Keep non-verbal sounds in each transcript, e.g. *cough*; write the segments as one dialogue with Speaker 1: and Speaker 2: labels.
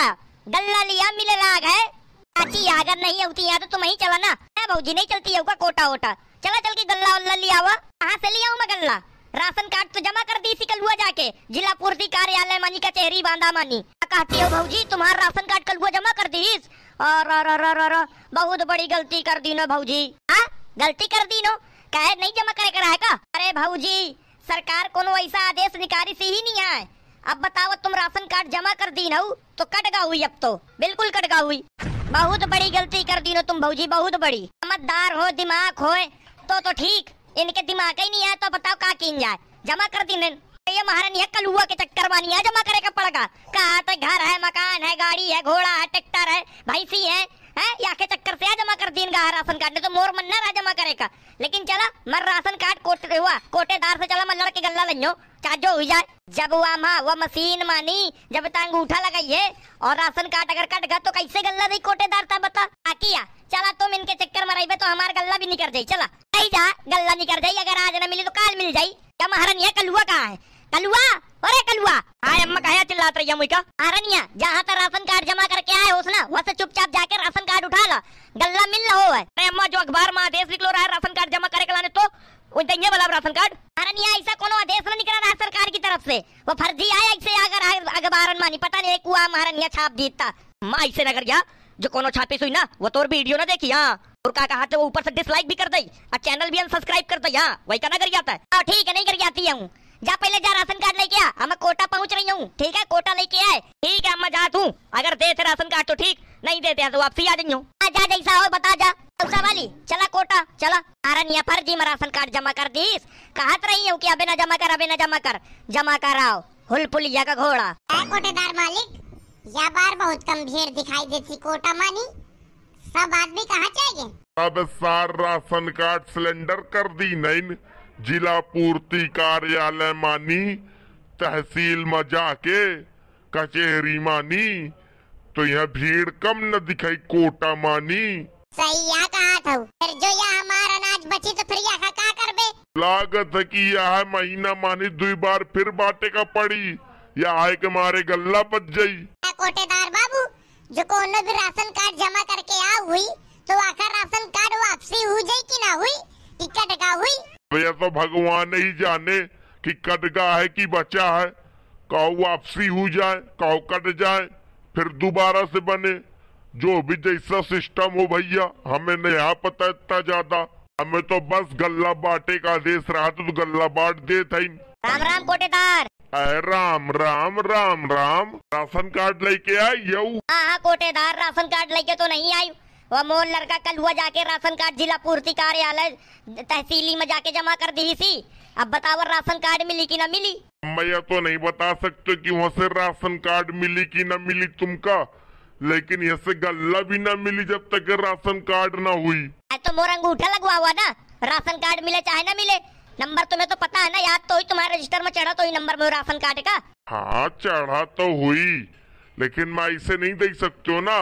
Speaker 1: कोटा गल्ला लिया मिले लाग है। चाची अगर नहीं होती यहाँ तो तुम ही चला ना। है भाजी, नहीं चलती है कोटा वोटा। चला, चल के गल्ला उल्ला लिया हुआ। कहाँ से लिया हूँ मैं गल्ला? राशन कार्ड तो जमा कर दी सी कलुआ जाके। जिला पूर्ति कार्यालय मानी का चेहरी बांधा मानी। कहती हो भाजी, तुम्हारा राशन कार्ड कलुआ जमा कर दी और बहुत बड़ी गलती कर दी नो भाजी। हाँ? गलती कर दी नो? कहे नहीं जमा करे, करा है का? अरे भाजी, सरकार कोनो ऐसा आदेश निकारी से ही नहीं आए अब बताओ, तुम राशन कार्ड जमा कर दी ना तो कटगा हुई अब तो। बिल्कुल कटगा हुई। बहुत बड़ी गलती कर दी तुम भाजी, बहुत बड़ी। समझदार हो, दिमाग हो तो तो ठीक। इनके दिमाग ही नहीं आया तो बताओ का कीन जाए। जमा कर दी ये महारानी है कलुआ के चक्कर मानी है, जमा करे का पड़ेगा। कहा तो घर है, मकान है, गाड़ी है, घोड़ा है, ट्रैक्टर है, भैंसी है, हैं? या के चक्कर से जमा कर दीन का राशन कार्ड ने तो मोर मन ना जमा करेगा लेकिन चला, मर राशन कार्ड कोट हुआ, कोटेदार से चला, मैं लड़के गल्ला लइयो चाजो हुई जाए, जब हुआ माँ, वो मशीन मानी, जब तक अंगूठा लगाइए और राशन कार्ड अगर कट गया तो कैसे गल्ला दी कोटेदार था बता? आकिया चला तुम इनके चक्कर में तो हमारा गल्ला भी नहीं कर जाई, चला। नहीं जा, गल्ला नहीं कर जाई, अगर आज न मिली तो काल मिल जाई। क्या महारानी कलुआ कहाँ है? कलुआ? अरे कलुआ! हाय अम्मा, कहा चिल्लात रही है मुझका? महारानिया, जहाँ तक राशन कार्ड जमा करके आए हो ना, वहाँ से चुपचाप जाके राशन कार्ड उठा ला। गल्ला मिल रहा हो है अरे अम्मा, जो अखबार में आदेश निकलो रहा है, राशन कार्ड जमा करे लाने तो उनते ये वाला राशन कार्ड? महारानिया ऐसा कोनो आदेश नहीं निकला रहा सरकार की तरफ़ से। वो फर्जी आया ऐसे अगर अखबार मानी पता नहीं कुआ महारानिया छाप दीता माँ ऐसे नगर गया जो कोनो छापी सुई ना, वो तोर वीडियो ना देखी हाँ। और का कहा वो ऊपर से डिसलाइक भी कर दई, और चैनल भी अनसब्सक्राइब कर दई हाँ। वही का ना कर जाता है। ठीक है, नहीं कर जाती हूँ। जा पहले जा राशन कार्ड लेके आ। हम कोटा पहुँच रही हूँ। ठीक है? कोटा लेके आए। ठीक है मैं जात हूँ। अगर दे थे राशन कार्ड तो ठीक नहीं देते हैं तो वापसी आ जाइयो। जा जैसा हो बता जा। उषा वाली चला कोटा चला। आरनिया फर्जी में राशन कार्ड जमा कर दीस। कहत रही हूँ कि अबे ना जमा कर अबे ना जमा कर? जमा कराओ। हुल पुलिया का घोड़ा।
Speaker 2: कोटेदार मालिक यह बार बहुत कम भीड़ दिखाई देती कोटा मानी। सब आदमी कहाँ जाएँगे
Speaker 3: अब सार राशन कार्ड सिलेंडर कर दी नहीं जिला पूर्ति कार्यालय मानी तहसील में जाके कचहरी मानी तो यह भीड़ कम न दिखाई कोटा मानी।
Speaker 2: सही कहा था फिर जो यह हमारा अनाज बची तो फिर यह का कर बे?
Speaker 3: लागत है कि यह महीना मानी दो बार फिर बाटे का पड़ी या आए के मारे गल्ला बच जाई।
Speaker 2: कोटेदार बाबू जो कोनो भी राशन कार्ड जमा करके आ हुई तो आखिर राशन कार्ड वापसी हो जाए कि ना हुई? टिकट का हुई?
Speaker 3: भैया तो भगवान ही जाने कि कटगा है कि बचा है। कहो वापसी हो जाए कहो कट जाए फिर दोबारा से बने। जो भी जैसा सिस्टम हो भैया हमें नहीं पता इतना ज़्यादा। हमें तो बस गल्ला बांटे का आदेश रहा तो गल्ला बांट दे था
Speaker 1: राम राम कोटेदार।
Speaker 3: अरे राम राम राम राम। राशन कार्ड लेके आई यऊ।
Speaker 1: हाँ हाँ कोटेदार राशन कार्ड लेके तो नहीं आई। वह मोल लड़का कल हुआ जाके राशन कार्ड जिला पूर्ति कार्यालय तहसीली में जाके जमा कर दी सी अब बताओ राशन कार्ड मिली कि न मिली?
Speaker 3: मैं तो नहीं बता सकते कि वहाँ से राशन कार्ड मिली कि न मिली तुमका लेकिन यहाँ से गल्ला भी न मिली जब तक राशन कार्ड न हुई।
Speaker 1: तो मोर अंगूठा लगवा हुआ ना राशन कार्ड मिले चाहे न मिले। नंबर तुम्हें तो पता है ना याद तो ही तुम्हारे रजिस्टर में चढ़ा तो ही नंबर में राशन कार्ड का?
Speaker 3: हाँ चढ़ा तो हुई लेकिन मैं इसे नहीं दे सकते हो ना।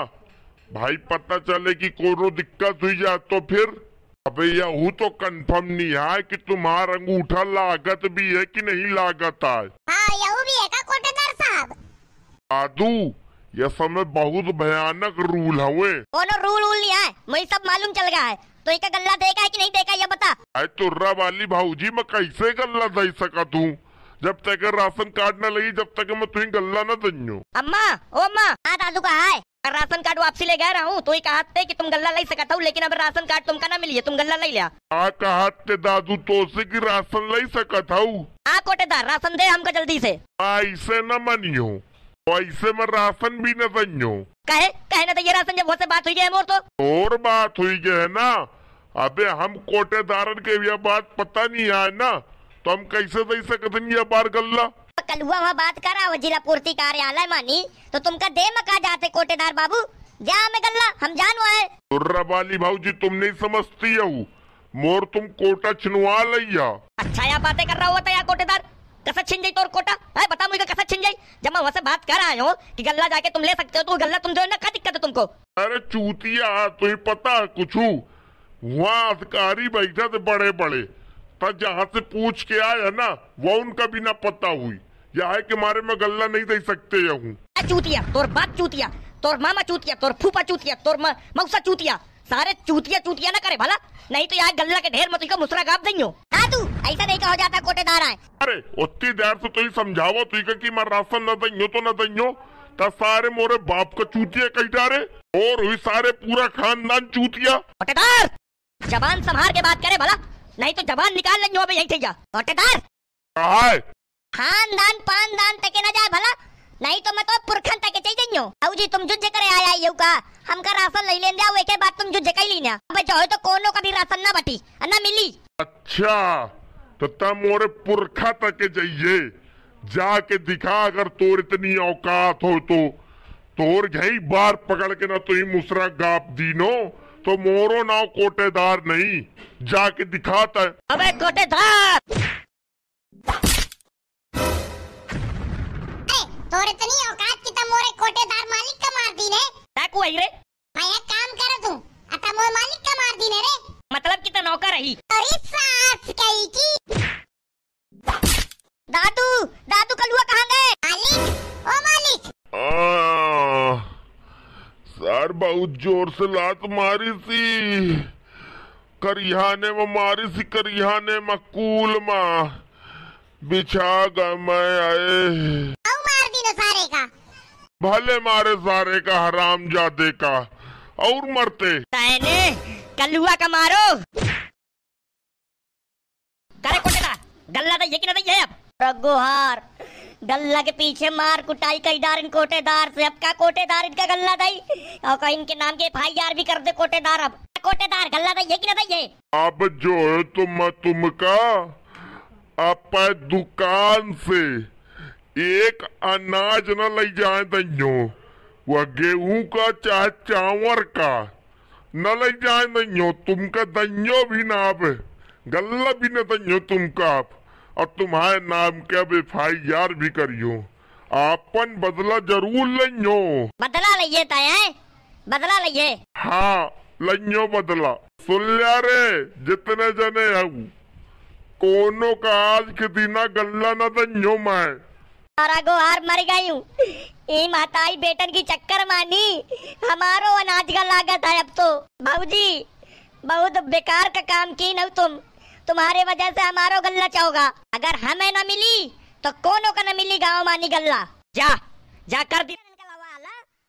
Speaker 3: भाई पता चले कि कोनो दिक्कत हुई जाए तो फिर? अबे यह तो कंफर्म नहीं है कि तुम्हारा अंगूठा लागत भी है कि नहीं लागत है
Speaker 2: हाँ यहू है का साहब?
Speaker 3: आदू यह समय बहुत भयानक रूल हुए
Speaker 1: कोनो रूल वूल नहीं है मुझे सब मालूम चल गया है। तो एक गल्ला देखा है कि नहीं देखा ये बता।
Speaker 3: अरे तुर्रा वाली भाऊजी मैं कैसे गल्ला दे सका तू? जब तक राशन कार्ड न लगी जब तक मैं तुम्हें गल्ला न दइयो
Speaker 1: अम्मा ओ अम्मा हाँ दादू कहा है? राशन कार्ड वापसी ले गया रहा हूँ तो ही कहा थे कि तुम गल्ला ले सकता हूँ लेकिन अब राशन कार्ड तुमका ना मिली तुम गल्ला ले लिया।
Speaker 3: आ कहा दादू तो से की राशन ले सकत हूँ।
Speaker 1: हाँ कोटेदार राशन दे हमको जल्दी से।
Speaker 3: ऐसे न मनियो ऐसे में राशन भी न दइयो।
Speaker 1: कहे कहने तो ये राशन जब से बात हुई है मोर तो।
Speaker 3: और बात हुई है ना? अबे हम कोटेदारन के यह बात पता नहीं है ना? तो हम कैसे दे सकते ये बार गल्ला?
Speaker 1: कल हुआ वहाँ बात करा वो जिला पूर्ति कार्यालय मानी। तो तुमका दे मका जाते कोटेदार बाबू। जा हमें गल्ला हम जान है
Speaker 3: तुर्रा वाली भाऊजी तुम नहीं समझती हो। मोर तुम कोटा छिनवा लिया।
Speaker 1: अच्छा या बातें कर रहा हुआ था या कोटेदार। कैसा छिन जाई तोर कोटा? है बता मुझे कैसा छिन जाई जब मैं वहाँ से बात कर आया हूँ कि गल्ला जाके तुम ले सकते हो तो गल्ला तुम जो है ना क्या दिक्कत है तुमको?
Speaker 3: अरे चूतिया तुम्हें पता है कुछ? वहाँ अधिकारी बैठा थे बड़े बड़े तब जहाँ से पूछ के आया ना वो उनका भी ना पता हुई। या है कि मारे में गल्ला नहीं दे सकते हूँ।
Speaker 1: चूतिया? तोर बाप चूतिया? तोर मामा चूतिया? तोर फूफा चूतिया? तोर म- मौसा चूतिया? सारे चूतिया चूतिया ना करे भला। नहीं तो यार गल्ला के ढेर मत का मुसरा गाप दइयो दादू ऐसा नहीं कहो जाता कोटेदार आए
Speaker 3: अरे उतनी देर से तो ही समझावो तुई का मैं राशन न दइयो तो न दइयो ता सारे मोरे बाप का चूतिया कही डारे और हुई सारे पूरा खानदान चूतिया।
Speaker 1: कोटेदार जबान संभार के बात करे भला। नहीं तो जबान निकाल लेंगे यहीं थे जा। कोटेदार
Speaker 3: है?
Speaker 1: खानदान पानदान तके न जाए भला। नहीं तो मैं तो पुरखन तके चाहिए जइयो औ जी तुम जुझ करे आया यू का हमका राशन ले लेंदे आओ एके बात तुम जुझ कई लीना अबे चाहे तो कोनो का भी राशन ना बटी ना मिली।
Speaker 3: अच्छा तो तब मोरे पुरखा तक के जाइए। जाके दिखा अगर तोर इतनी औकात हो तो। तोर यही बार पकड़ के ना तो ही मुसरा गाप दीनो। तो मोरो नाव कोटेदार नहीं। जाके दिखाता
Speaker 1: अबे कोटेदार!
Speaker 2: तोर इतनी औकात की तब मोरे कोटेदार मालिक का मार दी ने
Speaker 1: ताकू आई रे?
Speaker 2: मैं एक काम कर तू अता मोर मालिक का मार दी ने रे।
Speaker 1: मतलब कि तो नौकर रही।
Speaker 2: अरे सास कही की
Speaker 1: दादू दादू कलुआ कहाँ गए?
Speaker 2: मालिक ओ मालिक।
Speaker 3: सर बहुत ज़ोर से लात मारी सी। करिहाने में मारी सी करिहाने में कूल में। बिछा गए मैं आए।
Speaker 2: ने सारे का।
Speaker 3: भले मारे सारे का हराम जादे का और मरते।
Speaker 1: ताने कलुआ का मारो। करे कोटेदार गल्ला तो ये कि नहीं है अब। रघुहार गल्ला के पीछे मार कुटाई कई डार इन कोटेदार से। अब का कोटेदार इनका गल्ला दई और कहीं इनके नाम के एफआईआर भी कर दे कोटेदार अब। कोटेदार गल्ला दई है कि नहीं है
Speaker 3: अब जो है तुम तुमका आप दुकान से। एक अनाज न ले जाए दइयो वह गेहूँ का चाहे चावर का। न ले जाए दइयो तुमका दइयो भी ना अब गल्ला भी न दइयो तुमका आप। और तुम्हारे नाम के अब एफ़ आई आर भी करियो। आपन बदला ज़रूर लियो
Speaker 1: बदला लइए तय बदला लइए।
Speaker 3: हाँ लियो बदला। सुन लिया रे जितने जने हूँ कोनो का आज के दिना गल्ला न दइयो मैं।
Speaker 1: और रघुहार मर गई हूँ। माताई बेटन की चक्कर मानी। हमारो अनाज का लागत है अब तो। भाजी बहुत बेकार का काम की न तुम। तुम्हारे वजह से हमारो गल्ला चाहोगा। अगर हमें न मिली तो कोनो का न मिली गाँव मानी गल्ला? जा जा कर दी।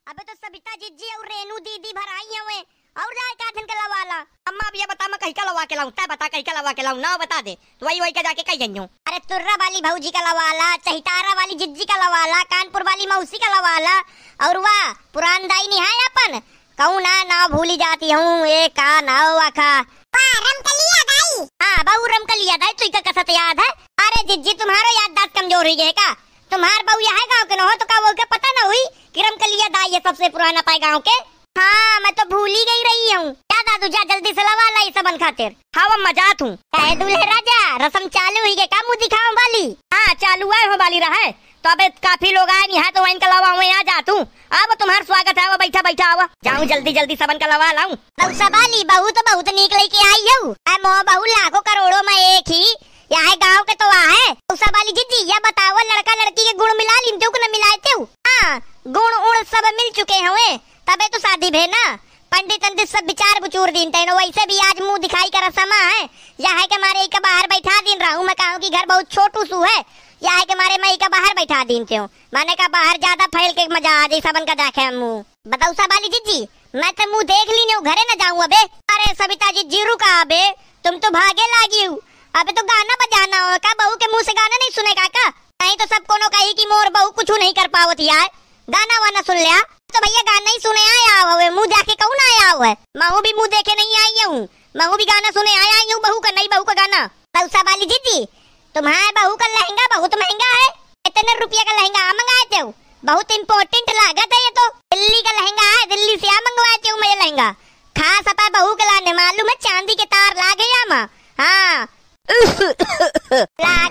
Speaker 2: अबे तो सबिता जीजी और रेनू दीदी भर आई हुए और जाए का दिन का वाला
Speaker 1: अम्मा अब ये बता मैं कहीं का लवा के लाऊं? तय बता कहीं का लवा के लाऊं? ना बता दे। तो वही वही का जाके कहीं जाइयो।
Speaker 2: अरे तुर्रा वाली भौजी का लवाला चहितारा वाली जिज्जी का लवाला कानपुर वाली मौसी का लवाला। और वाह पुरान दाई निहाय अपन? कहूँ ना ना भूली जाती हूँ एक का रमकलिया दाई। हाँ बहु रमकलिया दाई तुई का कसत याद है। अरे जिज्जी तुम्हारो याददाश्त कमज़ोर हुई है का? तुम्हार बहू यहाँ गाँव के न हो तो का वो के पता न हुई कि रमकलिया दाई है सबसे पुराना पाए गाँव के? हाँ मैं तो भूल ही गई रही हूँ। क्या दादू जा जल्दी से लवा लाई सबन खातिर।
Speaker 1: हाँ वो मजात हूँ
Speaker 2: कहे दूल्हे राजा? रसम चालू हुई के का मुँह दिखाऊँ वाली?
Speaker 1: हाँ चालू है हो वाली रहा है। तो अब काफ़ी लोग आए यहाँ तो इनका लवा हुए यहाँ जा तू। अब तुम्हारा स्वागत है वो बैठा बैठा आवा जाऊँ जल्दी जल्दी सबन का लवा लाऊं।
Speaker 2: मौसा वाली बहू तो बहुत निक लेके आई हूँ। बहू लाखों करोड़ों में एक ही। यहाँ गाँव के तो आ है। मौसा वाली जीजी ये बताओ लड़का लड़की के गुण मिला लीन तो न मिलाए हाँ गुण उड़ सब मिल चुके हुए तबे तो शादी भे ना। पंडित अंडित सब विचार बुचूर दिन थे वैसे भी आज मुँह दिखाई कर समा है। यहाँ के मारे एक बाहर बैठा दिन रहूँ मैं कहूँ की घर बहुत छोटू सू है। यहाँ के मारे मैं एक बाहर बैठा दिन थे मैंने कहा बाहर ज़्यादा फैल के मज़ा आ जाए, सबन का जाके मुँह। बताऊ सा वाली जीजी, मैं तो मुँह देख ली नहीं, घरे न जाऊँ अबे। अरे सविता जी, जीरू का अबे, तुम तो भागे लागी हूँ। अबे तो गाना बजाना हो का बहू के मुँह से गाना नहीं सुनेगा का नहीं तो सब कोनो कही कि मोर बहू कुछ नहीं कर पावत यार। गाना वाना सुन लिया। तो भैया गाना ही सुने आया हुए, मुँह जाके कहूँ ना आया हुआ महू भी मुँह देखे नहीं आई हूँ। महू भी गाना सुने आया आई हूँ, बहू का नहीं बहू का गाना। बउसा वाली जीजी तुम्हारे बहू का लहंगा बहुत महँगा है। कितने रुपये का लहंगा आ मंगाए थे बहुत इम्पोर्टेंट लागत है ये तो। दिल्ली का लहंगा है, दिल्ली से आ मंगवाए थे मैं लहंगा। खास अपा बहू के लाने, मालूम है चांदी के तार लागे या माँ? हाँ। *laughs* लागत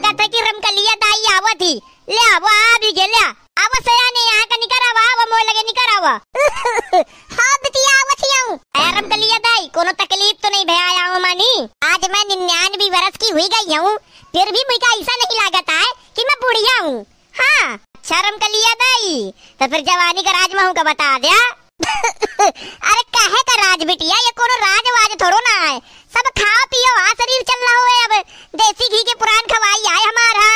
Speaker 2: आवत थी ले आवो आ भी गे ले आव सया ने यहाँ का निकर आवा आवा मोय लगे निकर आवा हाँ बिटिया आवत ही हूँ ए रमकलिया दाई कोनो तकलीफ़ तो नहीं भया आया हूँ मानी आज मैं निन्यानवे वर्ष की हुई गई हूँ फिर भी मुझे ऐसा नहीं लागत है कि मैं बुढ़िया हूँ हाँ शर्म कर लिया दाई तो फिर जवानी का राज महू का बता दिया अरे काहे का राज बिटिया ये कोनो राज वाज थोड़ो ना है सब खाओ पियो आ शरीर चल रहा हो अब देसी घी के पुरान खवाई आए हमारा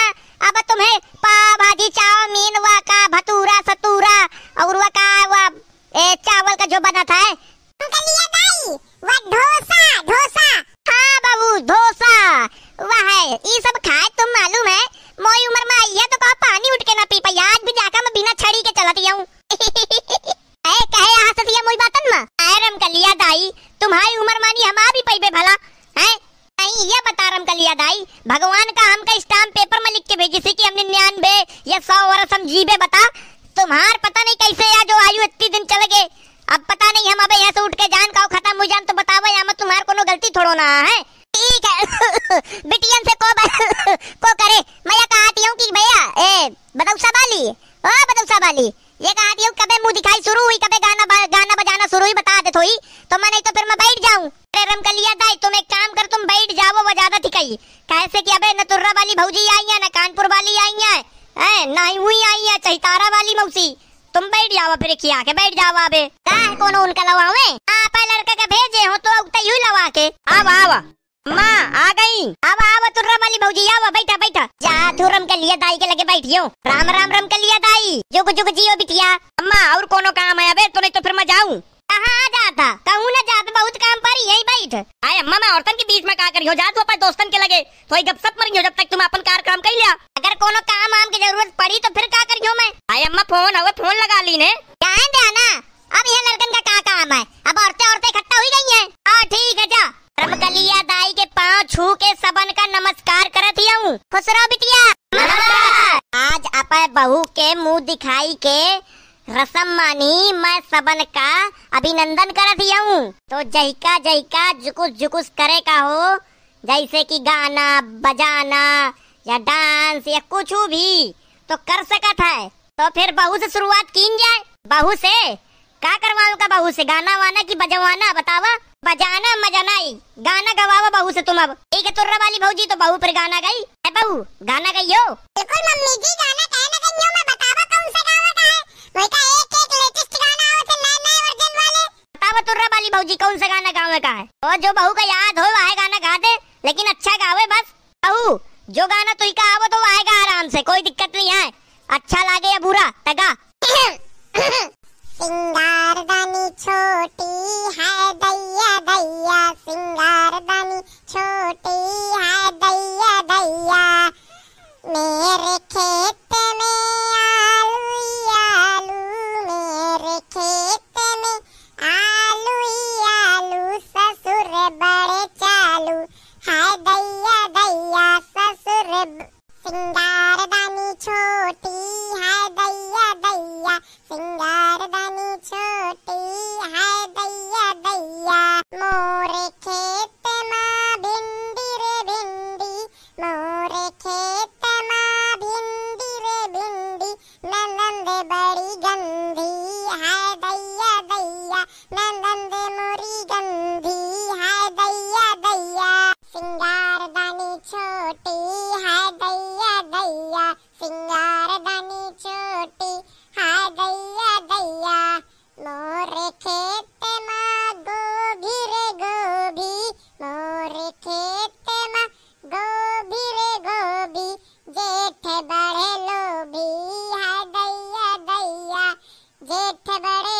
Speaker 2: अब तुम्हें पाव भाजी चाउमीन वा का भतूरा सतूरा और वा का वा ए, चावल का जो बना था डोसा डोसा। हाँ बाबू डोसा। वाह है ये सब खाए तुम मालूम है। मोई उम्र में आई है तो कहा पानी उठ के ना पी पाई आज भी जाकर मैं बिना छड़ी के चलती हूँ ए कहे यहाँ से दिया मोई बातन में आयरम कर लिया दाई तुम्हारी उम्र मानी हमा भी पई पे भला है नहीं ये बता रम कर लिया दाई भगवान का हमका स्टाम्प पेपर में लिख के भेजी थी कि हम निन्यानवे या सौ वर्ष हम जीवे बता तुम्हार पता नहीं कैसे या जो आयु इतनी दिन चले गए अब पता नहीं हम अबे यहाँ से उठ के जान का खत्म हो जान तो बतावा या मैं तुम्हार कोनो गलती थोड़ो ना है ठीक है बिटियन से को ब- को करे मैं ये कहती हूँ कि भैया ए बदौसा बाली ओ बदौसा बाली ये कहती हूँ कबे मुँह दिखाई शुरू हुई कबे गाना बा- गाना बजाना शुरू हुई बता दे थोड़ी तो मैं नहीं तो फिर मैं बैठ जाऊँ अरे रम कर लिया दाई तुम एक काम कर तुम बैठ जाओ वो ज़्यादा थी कही कैसे कि अबे न तुर्रा वाली भौजी आई है न कानपुर वाली आई है हैं ना ही हुई आई है चहितारा वाली मौसी तुम बैठ जाओ फिर किया के बैठ जाओ अबे का है कोनो उनका लवावे आप लड़का के भेजे हो तो उगता ही लवा के।
Speaker 1: आवा आवा। माँ, आ गई।
Speaker 2: अब आवा तुर्रा वाली भौजी, आवा, बैठा बैठा। जा तुरम के लिए दाई के लगे बैठियो राम राम राम के लिए दाई। जुग जुग, जियो बिटिया।
Speaker 1: अम्मा और कोनो काम है अबे तो नहीं तो फिर मैं जाऊँ।
Speaker 2: कहाँ आ जाता? कहूँ ना जाता, बहुत काम पर यही बैठ।
Speaker 1: आए अम्मा, मैं औरतन के बीच में का करी हो? जा अपन दोस्तन के लगे। तो ही गपसप मरी हो, जब तक तुम अपन कार्यक्रम कर लिया।
Speaker 2: अगर कोनो काम आम की ज़रूरत पड़ी तो फिर क्या करियो मैं?
Speaker 1: आए अम्मा, फ़ोन अवे फ़ोन लगा ली ने।
Speaker 2: क्या है ध्याना अब यह लड़कन का क्या काम है? अब औरतें औरतें इकट्ठा हुई गई हैं। हाँ ठीक है जा रब कलिया दाई के पाँव छू के सबन का नमस्कार करत ही हूँ खुश रहो बिटिया आज अपने बहू के मुँह दिखाई के रसम मानी मैं सबन का अभिनंदन कर दिया हूँ तो जहिका जहिका जुकुस जुकुस करे का हो जैसे कि गाना बजाना या डांस या कुछ भी तो कर सकत है। तो फिर बहू से शुरुआत की जाए। बहू से का करवाऊं का बहू से गाना वाना की बजवाना बतावा बजाना मजानाई गाना गवावा बहू से तुम अब एक तुर्रा वाली भौजी तो बहू पर गाना गई है बहू गाना गई हो बिल्कुल मम्मी जी गाना कहना गई हो मैं बतावा कौन सा गावा का है वही का एक एक लेटेस्ट गाना आओ थे नए नए वर्जन वाले बतावा तुर्रा वाली भौजी कौन सा गाना गावे का है और जो बहू का याद हो वह गाना गा दे लेकिन अच्छा गावे बस बहू जो गाना तुई का आवो तो आएगा आराम से कोई दिक्कत नहीं है अच्छा लागे या बुरा तगा सिंगारदानी छोटी है दैया दैया सिंगारदानी छोटी है। सिंगारदानी छोटी हाय दैया दैया। मोरे खेत माँ गोभी रे गोभी, मोरे खेत माँ गोभी रे गोभी, जेठ बड़े लोभी, हाय दैया दैया। जेठ बड़े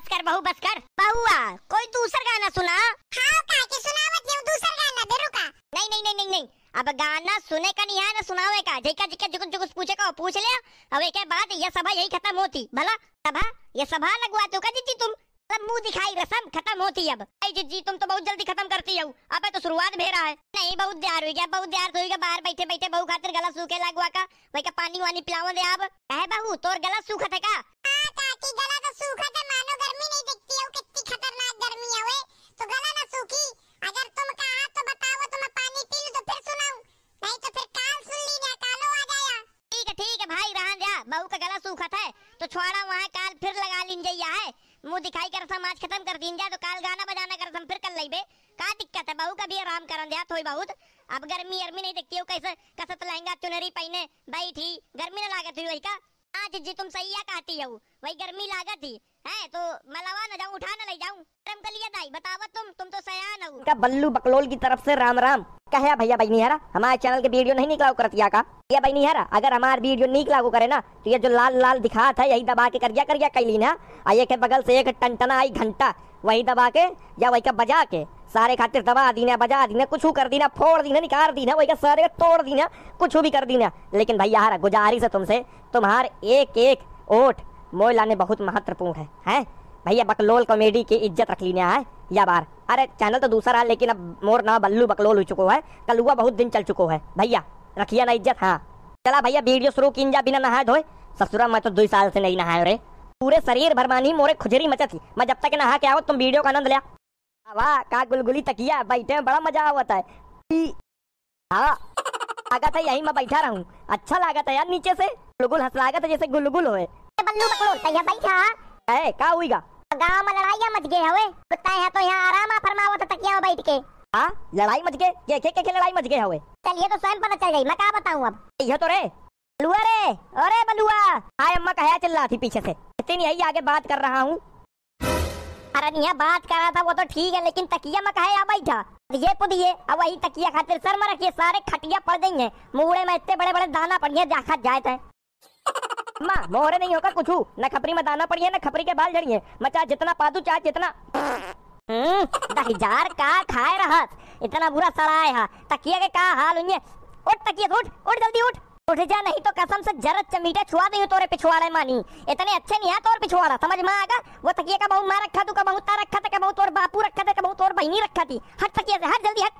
Speaker 2: बस कर बहू बस कर बहुआ कोई दूसरा गाना सुना? हाँ का के सुनावत हूँ दूसरा गाना दे रुका नहीं नहीं नहीं नहीं नहीं। अब गाना सुने का नहीं है ना सुनावे का। जेका जेका जुगुस जुगुस पूछे का पूछ लिया अब एक बात ये सभा यही खत्म होती। भला सभा ये सभा लगवा तो का जीती तुम?
Speaker 4: अब मुँह दिखाई रसम खत्म होती अब। ऐ जिज्जी तुम तो बहुत जल्दी खत्म करती हो। अब तो शुरुआत भे रहा है।
Speaker 2: नहीं बहुत देर हो गया बहुत देर हो गया बाहर बैठे बैठे बहु खातिर गला सूखे लगवा का वही का पानी वानी पिलावा दे आप?
Speaker 4: कहे बहू तोर गला सूखत है का?
Speaker 2: हाँ काकी गला तो सूखा था मानो गर्मी नहीं दिखती है कितनी खतरनाक गर्मी है वे तो गला ना सूखी। अगर तुम कहा तो बताओ तो मैं पानी पी लूँ तो फिर सुनाऊं। नहीं तो फिर काल सुन ली ना कालो आ जाया
Speaker 4: ठीक है ठीक है भाई रहा जा बहू का गला सूखत है तो छोड़ा वहाँ काल फिर लगा लीन जइया है। मुँह दिखाई कर समाज खत्म कर दीन जा तो काल गाना बजाना कर सम फिर कर लेबे का दिक्कत है? बहू का भी आराम करन दिया थोड़ी बहुत। अब गर्मी, अर्मी नहीं दिखती हो कैसे कसत लहंगा, चुनरी पहने, बैठी, गर्मी ना लागत हुई वही का। हाँ जिज्जी तुम सही है कहती हो, वही गर्मी लागत थी है? तो मैं लवा ना जाऊँ, उठा ना ले जाऊँ। करम कर लिया दाई बताओ तुम तुम तो सयान हो।
Speaker 1: का बल्लू बकलोल की तरफ़ से राम राम। कहे, भैया बहनी हरा हमारे चैनल के वीडियो नहीं निकला करतिया का। ये बहनी हरा अगर हमारे वीडियो नहीं लागू करे ना तो ये जो लाल लाल दिखा था यही दबा के करिया करिया कैली ना। आ एक बगल से एक टंटना आई घंटा वही दबा के, या वही का बजा के, सारे खातिर दबा दीना, बजा दीना, कुछ कर दीना, फोड़ दीना, निकाल दीना, वही का सारे तोड़ दीना, कुछ भी कर दीना। लेकिन भैया हरा गुजारिश है तुमसे, तुम्हार एक एक ओट मोल लाने बहुत महत्वपूर्ण है, हैं? भैया, बकलोल कॉमेडी की इज़्ज़त रख लीने है? या बार? अरे चैनल तो दूसरा है, लेकिन अब मोर ना बल्लू बकलोल हो चुको है, कलुआ बहुत दिन चल चुको है। भैया, रखिए ना इज़्ज़त हाँ। चला भैया, वीडियो शुरू किन जा बिना नहाए धोए। ससुरा, मैं तो दो साल से नहीं नहाए रे। पूरे शरीर भरमानी मोरे खुजरी मचा थी मैं जब तक नहा के आओ तुम वीडियो का आनंद लिया वाह का गुलगुली तकिया बैठे में बड़ा मज़ा आवता है। हाँ लागत है यही मैं बैठा रहूँ। अच्छा लागत है यार नीचे से। गुलगुल हंस लागत है जैसे गुलगुल होए।
Speaker 2: बल्लू पकड़ो तैया बैठा?
Speaker 1: है का हुईगा
Speaker 2: गाँव में लड़ाइयाँ मच गए हवे कुत्ता है तो यहाँ आराम तो तकिया में बैठ के।
Speaker 1: हाँ लड़ाई मच गए के के के लड़ाई मच गए हवे
Speaker 2: चलिए तो स्वयं पता चल गई मैं बताऊँ अब?
Speaker 1: यह तो रे। बलुआ रे। अरे बलुआ। हाय अम्मा कहा चल रहा थी पीछे से। इतनी यही आगे बात कर रहा हूँ।
Speaker 4: अरे निया बात कर रहा था, वो तो ठीक है, लेकिन तकिया में कहे बैठा ये पुदिए अब वही तकिया खातिर सर में रखिए सारे खटिया पड़ हैं। मुड़े में इतने बड़े बड़े दाना पड़िए जाखा जाए थे
Speaker 1: माँ, मोहरे नहीं होगा कुछ न खपरी में दाना पड़ी है, न खपरी के बाल झड़िए मैं चाहे जितना पादू चाहे जितना
Speaker 4: हम्म दहिजार का खाए रहा इतना बुरा सड़ा है तकिया के का हाल उठ तकिया उठ उठ जल्दी उठ। उठ जा, नहीं तो कसम से जरत चमीटा छुआ दे तोरे पिछवाड़े मानी। इतने अच्छे नहीं है तोर पिछवाड़ा, समझ में आगा वो तकिया का बहुत माँ रखा तू, का बहुत रखा था, का बहुत और बापू रखा था, का बहुत और बहनी रखा थी। हट तकिया से, हट जल्दी, हट।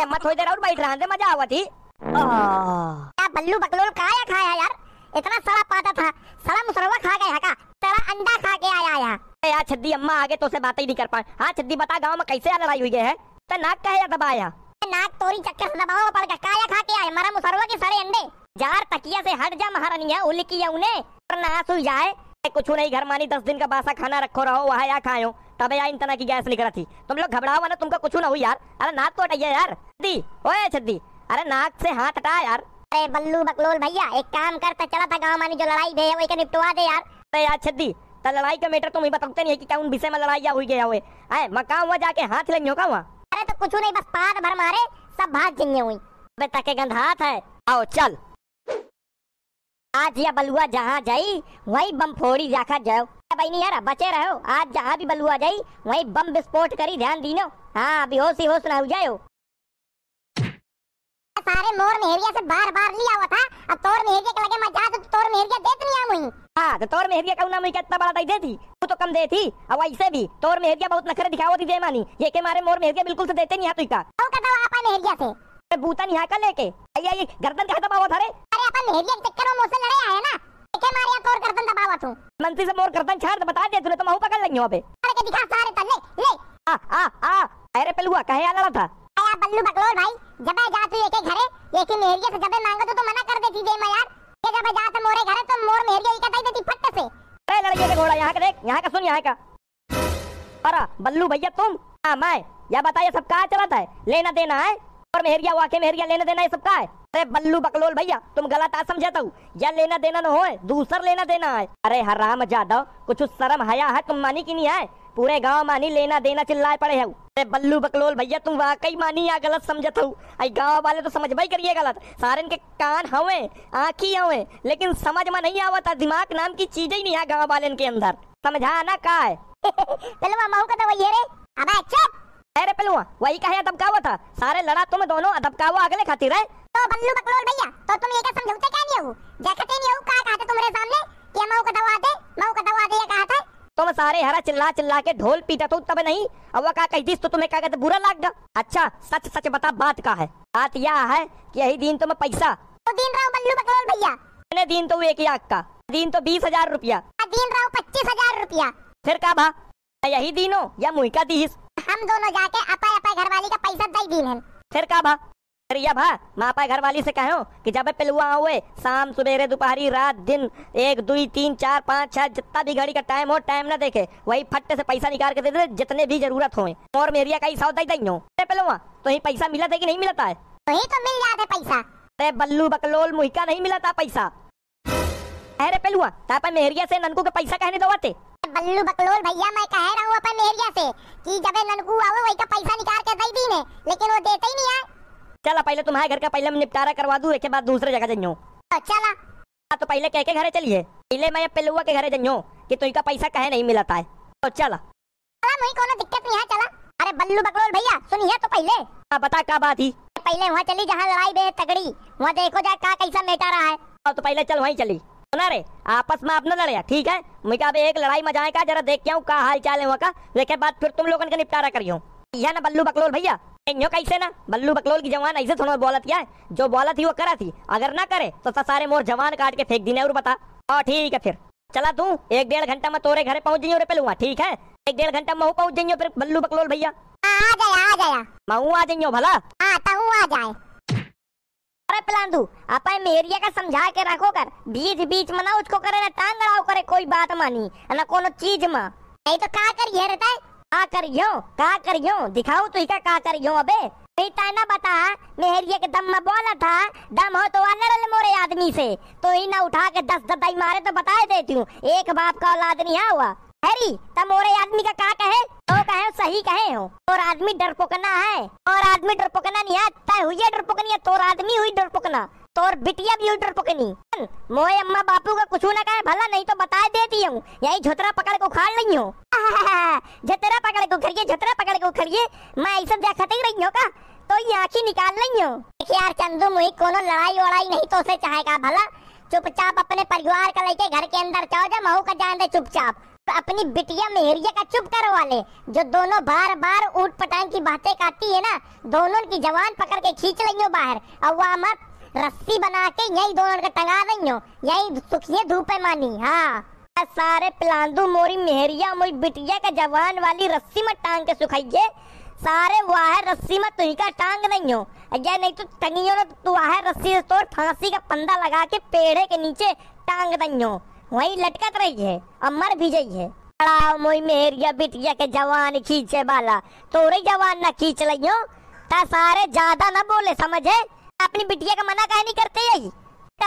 Speaker 1: मैं थोड़ी देर और बैठ रहा था मज़ा आवा थी।
Speaker 2: क्या बल्लू बकलोल खाया खाया यार? इतना सड़ा पाता था, सड़ा मुसरवा खा गया का? सड़ा अंडा खा के आया यहाँ
Speaker 1: अरे यार छद्दी अम्मा आगे तो से बात ही नहीं कर पाए। हाँ छद्दी बता, गाँव में कैसे लड़ाई हुई है तो नाक कहे या दबाया?
Speaker 2: नाक तोरी चक्कर से दबाव पड़ गया काया खा के आए मरा मुसरवा के सड़े अंडे
Speaker 4: जार तकिया से हट जा महारानिया उल्की है उन्हें। और ना सुई जाए
Speaker 1: कुछ नहीं घर मानी दस दिन का बासा खाना रखो रहो वहाँ या खाओ तब या इन तना की गैस निकल थी तुम लोग घबराओ ना तुमको कुछ ना हुई यार। अरे नाक तो हटाइए यार। छद्दी ओए छद्दी। अरे नाक से हाथ हटा यार।
Speaker 2: अरे बल्लू बकलोल भैया एक काम करता चला था गाँव मानी जो लड़ाई भे वही का निपटवा दे यार।
Speaker 1: अरे यार छद्दी तो लड़ाई का मैटर तुम ही बताते नहीं है कि क्या उन विषय में लड़ाई हुई गया हुए है मकान हुआ जाके हाथ लेंगे का वहाँ?
Speaker 2: अरे तो कुछ नहीं, बस पाद भर मारे, सब भाग जिंगे हुई।
Speaker 4: अबे तके गंधात है।
Speaker 1: आओ, चल।
Speaker 4: आज या बलुआ जहाँ जाई, वही बम फोड़ी जाखा जाओ। भाई नहीं यार बचे रहो। आज जहाँ भी बलुआ जाई, वही बम विस्फोट करी, ध्यान दीनो। हाँ बेहोश ही होश ना हो जाओ
Speaker 2: सारे मोर मेहरिया से बार बार लिया हुआ था। अब तोर मेहरिया के लगे मज़ा तो तोर मेहरिया देत नहीं आम हुई
Speaker 1: हाँ तो तोर मेहरिया का नाम कितना बड़ा दई देती तू तो कम दे थी अब वैसे भी तोर मेहरिया बहुत नखरे दिखाओ थी दे मानी। ये के मारे मोर मेहरिया बिल्कुल से देते नहीं हाथ का
Speaker 2: तो का दवा आपा मेहरिया से?
Speaker 1: अरे बूता नहीं हाका लेके? आई आई गर्दन का दबावा था
Speaker 2: अरे अपन मेहरिया के चक्कर में मुझसे लड़े आए ना। के मारिया तोर गर्दन दबावा तू।
Speaker 1: मंत्री से मोर गर्दन छाड़ तो बता दे तूने तो महू पकड़ लेंगे वहाँ पे।
Speaker 2: अरे के दिखा सारे तल्ले ले
Speaker 1: आ आ आ अरे पेलुआ कहे आ लड़ा था।
Speaker 2: आया बल्लू बकलोल भाई जब जा तू एके घरे एके मेहरिया से जब मांगो तो, तो मना कर देती दे मैं यार। ये जब जा तो मोरे घरे तो मोर मेहरिया ही कटाई देती फट से।
Speaker 1: अरे लड़के का घोड़ा, यहाँ का देख, यहाँ का सुन, यहाँ का। अरे, बल्लू भैया, तुम? हाँ मैं? या बताइए, सब कहा चलाता है? लेना देना है? और मेहरिया वाके मेहरिया, लेना देना है सब का है? अरे, बल्लू बकलोल भैया, तुम गलत आ समझाता हूँ। या लेना देना न होए, दूसर लेना देना है। अरे, हराम जादव, कुछ शर्म हया है तुम मानी की नहीं है? पूरे गाँव मानी लेना देना चिल्लाए पड़े है। अरे बल्लू बकलोल भैया तुम वाकई मानी या गलत समझत हूँ? आई गाँव वाले तो समझ भाई करिए गलत। सारन के कान हवे आँखी हवे लेकिन समझ में नहीं आवता दिमाग नाम की चीज़ ही नहीं है गाँव वाले के अंदर। समझा ना का है? *laughs*
Speaker 2: चलो महू का तो वही रे। अबे चुप।
Speaker 1: अरे पेलुआ वही कहे दबकावा था सारे लड़ा तुम दोनों दबकावा अगले खातिर है?
Speaker 2: तो बल्लू बकलोल भैया तो तुम ये क्या समझौते क्या नहीं हो? देखते नहीं हो? कहा कहा था तुम्हारे सामने? कि महू का दवा दे महू का दवा दे ये कहा था?
Speaker 5: तुम सारे हरा चिल्ला चिल्ला के ढोल पीटा तो तब नहीं? अब का कही तो तुम्हें क्या कहते? बुरा लग गया। अच्छा सच सच बता बात का है? बात यह है कि यही दिन तुम्हें पैसा।
Speaker 2: तो दिन राव बल्लू बकलोल भैया।
Speaker 5: मैंने दिन तो एक लाख का? दिन तो बीस हज़ार रुपया।
Speaker 2: दिन राव पच्चीस हज़ार रुपया।
Speaker 5: फिर का भा यही दिन हो? या मुई का तीस
Speaker 2: हम दोनों जाके अपा अपा घरवाली का पैसा दई दीन है।
Speaker 5: फिर का भा फिर यह भा मैं आपा घर वाली से कहो कि जब पिलुआ हुए शाम सुबेरे दोपहरी रात दिन एक दो तीन चार पाँच छह जितना भी घड़ी का टाइम हो टाइम ना देखे वही फट्टे से पैसा निकाल के दे दे जितने भी ज़रूरत हो और मेरिया का ही सौदा ही। दई हो पिलुआ तो ही पैसा मिला था कि नहीं मिलता है
Speaker 2: वही तो मिल जाते पैसा।
Speaker 5: अरे बल्लू बकलोल मुहिका नहीं मिला था पैसा। अरे पेलुआ तापा मेहरिया से ननकू के पैसा कहने दवाते
Speaker 2: बल्लू बकलोल भैया मैं कह रहा हूँ अपन मेरिया से कि जब ननकू आओ वही का पैसा निकाल के दई दीने लेकिन वो देते ही नहीं आए
Speaker 5: चला पहले तुम्हारे घर का पहले मैं निपटारा करवा दूँ एक बाद दूसरे जगह जइयो।
Speaker 2: तो चला।
Speaker 5: हाँ, तो पहले कह के घरे चलिए? पहले मैं पेलुआ के घरे जइयो कि तुई का पैसा कहे नहीं मिलता है तो चला।
Speaker 2: चला मुझे कोनो दिक्कत नहीं है चला। अरे बल्लू बकलोल भैया सुनिए तो पहले।
Speaker 5: हाँ बता का बात ही।
Speaker 2: पहले वहाँ चली जहाँ लड़ाई बे तगड़ी वहाँ देखो जा का कैसा मेटा रहा है।
Speaker 5: हाँ, तो पहले चल वहीं चली। सुना रे आपस में आप अपना लड़े ठीक है? मुझे अब एक लड़ाई मजाए का जरा देख के आऊँ का हाल चाल है वहाँ का। देखे बाद फिर तुम लोगन का निपटारा करियो। यह ना बल्लू बकलोल भैया इन्हों कैसे ना बल्लू बकलोल की जवान ऐसे थोड़ा बोलत क्या है जो बोला थी वो करा थी अगर ना करे तो सारे मोर जवान काट के फेंक दीने और बता और ठीक है फिर चला तू एक डेढ़ घंटा में तोरे घरे पहुँच जाइयो रे ठीक है एक डेढ़ घंटा में पहुँच जाइयो फिर बल्लू बकलोल भैया
Speaker 2: हाँ, आ
Speaker 5: जाइयो भला
Speaker 2: हाँ तहु आ जाए
Speaker 1: अरे प्लांदू अपन मेरिया का समझा के रखो कर बीच बीच में ना उसको करे ना टांग अड़ाओ करे कोई बात मानी ना कोनो चीज़ में
Speaker 2: नहीं तो का करिए रहता है
Speaker 1: का करियो का करियो दिखाओ तो का का करियो अबे। नहीं ता ना बता मेहरिया के दम में बोला था, दम हो तो अनरल मोरे आदमी से। तो ही ना उठा के दस ददाई मारे तो बता देती हूँ, एक बाप का औलाद नहीं है हुआ। हैरी तब मोरे आदमी का का कहे? तो कहे, सही कहे हो। और आदमी डरपोकना है, और आदमी डरपोकना नहीं है, तय हुई डरपोकनी है, तोर आदमी हुई डरपोकना तोर बिटिया भी हुई डरपोकनी मोए अम्मा बापू का कुछ ना कहे, भला नहीं तो बता देती हूँ। यही झोतरा पकड़ को उखाड़ ली हूँ। *laughs* झोतरा पकड़ को खड़िए झोतरा पकड़ को खड़िए मैं ऐसा देखते ही रही हूँ का? तो ये आँखी निकाल ली हूँ।
Speaker 2: यार चंदू मुही कोनो लड़ाई वड़ाई नहीं तो उसे चाहेगा भला? चुपचाप अपने परिवार का लेके घर के अंदर जाओ, जा महू का जान दे चुपचाप। अपनी बिटिया मेहरिया का चुप करो वाले, जो दोनों बार बार ऊट पटांग की बातें करती है ना, दोनों की जवान पकड़ के खींच रही हो बाहर। और वह मत। रस्सी बना के यही दोनों का टंगा रही हो यही सुखिए धूपे मानी। हाँ।
Speaker 1: सारे पिलांदू, मोरी, मेहरिया, मोरी बिटिया का जवान वाली रस्सी में टांग के सुखाइए। सारे वाह रस्सी में तुही का टांग नहीं हो या नहीं तो टंगियो ना तू वाह रस्सी से तोड़ फांसी का पंदा लगा के पेड़े के नीचे टांग नहीं हो वही लटकत रही है और मर भी है। बड़ा मोई मेहरिया, बिटिया के जवान खींचे वाला तोरे जवान ना खींच लियो ता सारे ज़्यादा ना बोले, समझे? अपनी बिटिया का मना काहे नहीं करते यही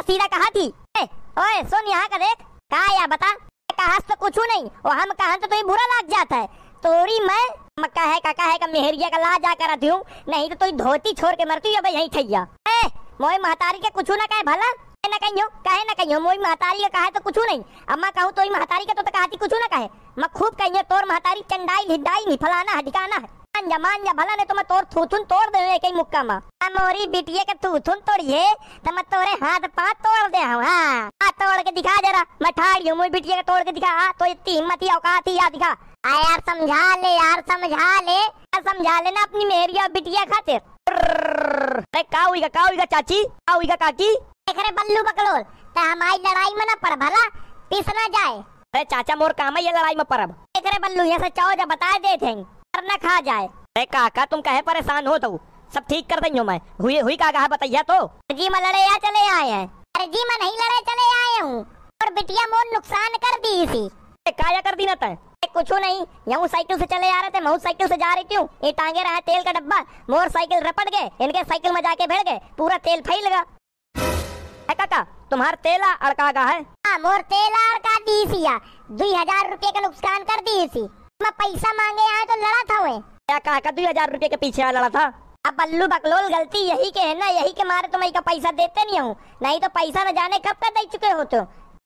Speaker 1: सीधा कहा थी? ए, ओए सुन यहाँ का देख। कहा या बता? कहा तो कुछ नहीं। और हम कहा तो तुम्हें बुरा लग जाता है। तोरी मैं मक्का है काका है का मेहरिया का ला जा कर आती हूँ। नहीं तो तू धोती छोड़ के मरती अब यही ठैया। ए मोई महतारी के कुछ ना कहे भला। ना कहियो कहे ना कहियो मोई महतारी का कहे तो कुछ नहीं। अम्मा कहूँ तो महतारी का तो, कहती कुछ ना कहे। मैं खूब कहियो तोर महतारी चंडाई हिडाई नहीं फलाना है ढिकाना है। मान जा भला नहीं तो मैं तोर थूथुन तोड़ दे एक ही मुक्का में आ मोरी बिटिया के थूथुन तोड़िए तो मैं तोरे हाथ पाँव तोड़ दे हूँ हाँ। हाथ तोड़ के दिखा जरा मैं ठाड़ी हूँ मोरी बिटिया के तोड़ के दिखा। हाँ तो इतनी हिम्मत ही औकात ही या दिखा।
Speaker 2: आ यार समझा ले यार समझा ले।
Speaker 1: आ, समझा लेना अपनी मेरी और बिटिया खातिर। अरे का हुई का का हुई चाची का हुई काकी।
Speaker 2: देख रे बल्लू बकलोल ते हमारी लड़ाई में ना पड़ भला पिस ना जाए।
Speaker 5: अरे चाचा मोर काम है ये लड़ाई में परब
Speaker 1: देख रे बल्लू से चाहो जा बता दे पर न खा जाए।
Speaker 5: अरे काका तुम कहे परेशान हो तो। सब ठीक कर दई मैं। हुई हुई का कहा बताइया तो।
Speaker 1: जी मैं लड़े या चले आए हैं?
Speaker 2: अरे जी मैं नहीं लड़े चले आए हूँ। और बिटिया मोर नुकसान कर दी इसी।
Speaker 5: काया कर दी ना तय।
Speaker 1: कुछ नहीं यूँ साइकिल से चले आ रहे थे मैं साइकिल से जा रही थी। ये टांगे रहा तेल का डब्बा। मोर साइकिल रपट गए इनके साइकिल में जाके भिड़ गए पूरा तेल फैल गया।
Speaker 5: है काका तुम्हार तेला अड़का है।
Speaker 2: हाँ मोर तेला अड़का दी सिया दुई हज़ार रुपये का नुकसान कर दी इसी। मैं पैसा मांगे आए तो लड़ा था वे।
Speaker 5: क्या काका दो हज़ार रुपये के पीछे लड़ा था?
Speaker 1: अब बल्लू बकलोल गलती यही के है ना यही के मारे तुम्हें का पैसा देते नहीं हूँ। नहीं तो पैसा न जाने कब का दे चुके हो तो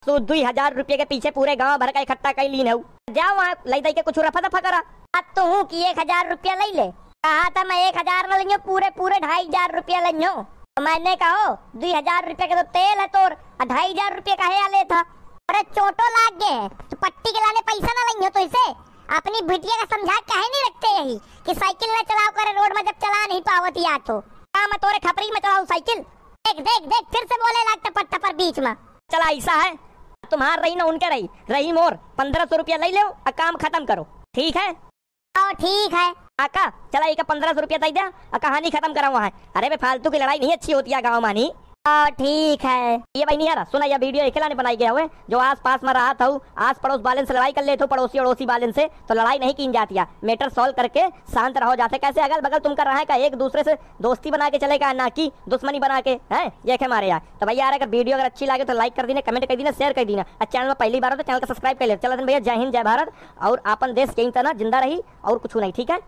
Speaker 5: तू दो हज़ार रुपये के पीछे पूरे गाँव भर का इकट्ठा कर ली न जाओ वहाँ लई दई के कुछ रफा दफ़ा करा।
Speaker 1: अब तो हूँ कि एक हज़ार रूपया ले ले। कहा था मैं एक हज़ार न लियो पूरे पूरे ढाई हज़ार रूपया लियो तो मैंने कहो दो हज़ार रुपये का तो तेल है तोर ढाई हज़ार रुपये का है ले था?
Speaker 2: अरे चोटो लाग गए तो पट्टी के लाने पैसा ना लइयो तो इसे। अपनी बिटिया का समझा काहे नहीं रखते यही कि साइकिल ना चलाओ करे रोड में जब चला नहीं पावत या तो
Speaker 1: हाँ। मैं तोरे खपरी में चलाऊ साइकिल।
Speaker 2: देख देख देख फिर से बोले लागता पट्टा पर बीच में।
Speaker 1: चला ऐसा है? तुम्हार रही ना उनके रही। रही मोर पंद्रह सौ रुपया ले लो और काम खत्म करो। ठीक है?
Speaker 2: ओ ठीक है।
Speaker 1: आका चला एक पंद्रह सौ रुपया दे दिया। और कहानी खत्म करा वहाँ अरे बे फालतू की लड़ाई नहीं अच्छी होती है गाँव मानी
Speaker 2: ठीक है।
Speaker 1: ये भाई नहीं यार सुना, यह वीडियो अकेला ने बनाई गया हुए जो आस पास में रहा था आस पड़ोस वाले से लड़ाई कर लेते हो पड़ोसी अड़ोसी वाले से तो लड़ाई नहीं की जाती है मैटर सॉल्व करके शांत रहो, जाते कैसे? अगल बगल तुम कर रहा है का एक दूसरे से दोस्ती बना के चलेगा, ना कि दुश्मनी बना के, है? ये के मारे यार? तो भैया यार, अगर वीडियो अगर अच्छी लगे तो लाइक कर दीना कमेंट कर दीना शेयर कर देना। और चैनल में पहली बार हो तो चैनल को सब्सक्राइब कर ले चलो भैया, जय हिंद, जय भारत। और अपन देश यही तरह ज़िंदा रही और कुछ नहीं, ठीक है?